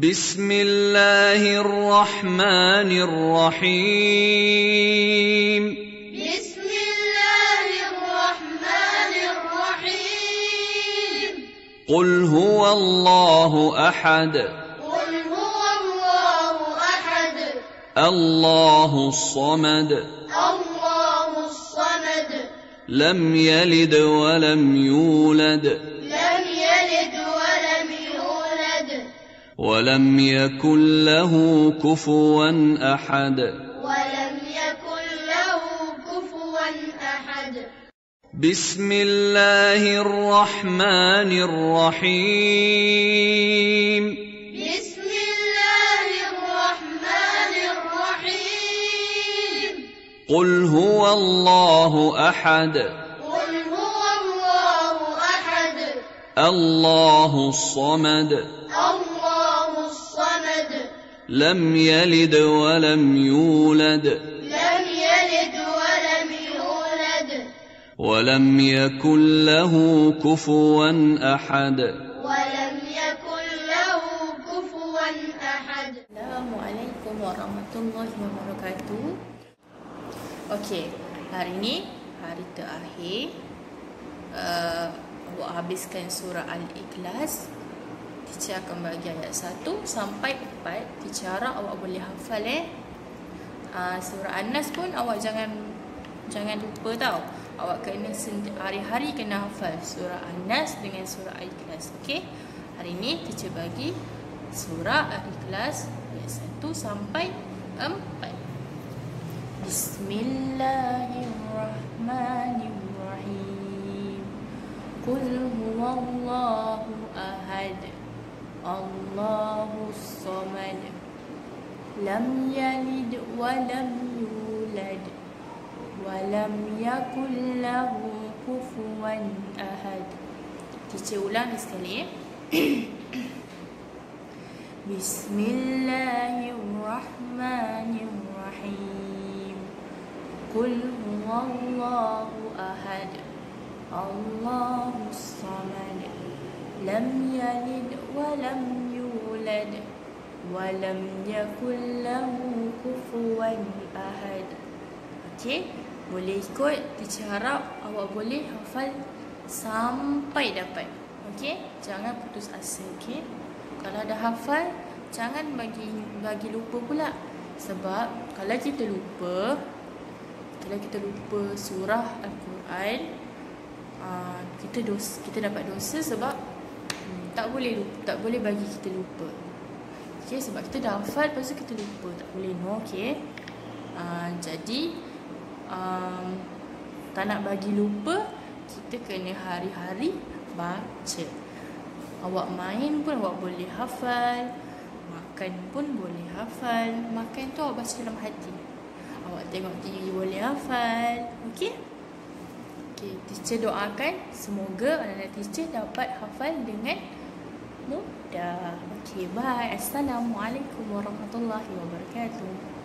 بسم الله الرحمن الرحيم. بسم الله الرحمن الرحيم. قل هو الله أحد. قل هو الله أحد. الله الصمد. الله الصمد. لم يلد ولم يولد. ولم يكن له كفوا أحد. ولم يكن له كفوا أحد. بسم الله الرحمن الرحيم. بسم الله الرحمن الرحيم. قل هو الله أحد. قل هو الله أحد. الله الصمد. الله الصمد لم يلد ولم يولد. لم يلد ولم يولد. ولم يكن له كفوا أحد. ولم يكن له كفوا أحد. السلام عليكم ورحمة الله وبركاته. أوكي hari ini hari terakhir. Uh, سورة habiskan surah Teacher akan bagi ayat 1 sampai 4. Teacher harap awak boleh hafal eh. Uh, surah An-Nas pun awak jangan jangan lupa tau. Awak kena hari-hari kena hafal surah An-Nas dengan surah Al-Ikhlas. Okey. Hari ini teacher bagi surah Al-Ikhlas ayat 1 sampai 4. Bismillahirrahmanirrahim. Qul huwallahu ahad. Allahus samad. Lam yalid wa lam yulad. Wa lam yakul lahu kufuwan ahad. Teacher ulang sekali eh. Bismillahirrahmanirrahim. Qul huwallahu ahad. Allahus samad. Wa lam yulad. Wa lam yakul lahu kufuwan ahad. Okey, boleh ikut. Teacher harap awak boleh hafal sampai dapat. Okey, jangan putus asa, okey? Kalau dah hafal, jangan bagi bagi lupa pula. Sebab kalau kita lupa, kalau kita lupa surah Al-Quran, uh, kita dos kita dapat dosa sebab tak boleh tak boleh bagi kita lupa. Okey, sebab kita dah hafal lepas tu kita lupa, tak boleh no, okey? Uh, jadi um, tak nak bagi lupa, kita kena hari-hari baca. Awak main pun awak boleh hafal. Makan pun boleh hafal. Makan tu awak baca dalam hati. Awak tengok TV boleh hafal. Okey? Okey, teacher doakan semoga anak-anak teacher dapat hafal dengan mudah. Okey, bye. Assalamualaikum warahmatullahi wabarakatuh.